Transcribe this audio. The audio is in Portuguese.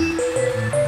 Música